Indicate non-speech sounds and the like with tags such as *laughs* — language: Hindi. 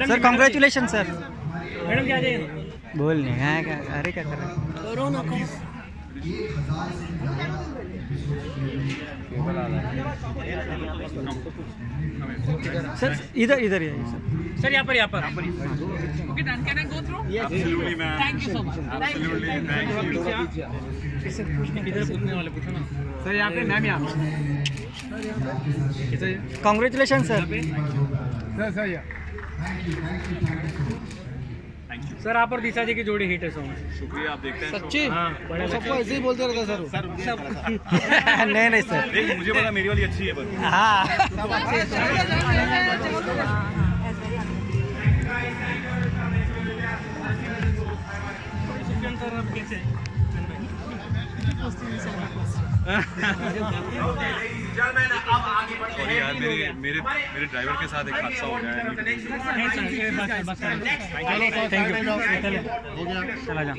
सर कॉन्ग्रेचुलेशन सर मैडम क्या बोल नहीं हाँ क्या अरे क्या कर रहे हैं? सर इधर इधर ही सर। सर यहाँ पर यहाँ पर। Okay done can I go through ma'am. Thank you so much thank you. इधर पूछने वाले पूछो ना। सर यहाँ पे मैम यहाँ। कॉन्ग्रेचुलेशन सर सर आप और दिशा जी की जोड़ी हिट है सो शुक्रिया आप देखते हैं सच्ची? हाँ सबको ऐसे ही बोलते रहता सर। सर *laughs* नहीं नहीं सर देख मुझे पता मेरी वाली अच्छी है पर। हाँ। *laughs* सर अब कैसे? *laughs* सॉरी यार मेरे मेरे मेरे ड्राइवर के साथ एक हादसा हो गया है थैंक यू चला जा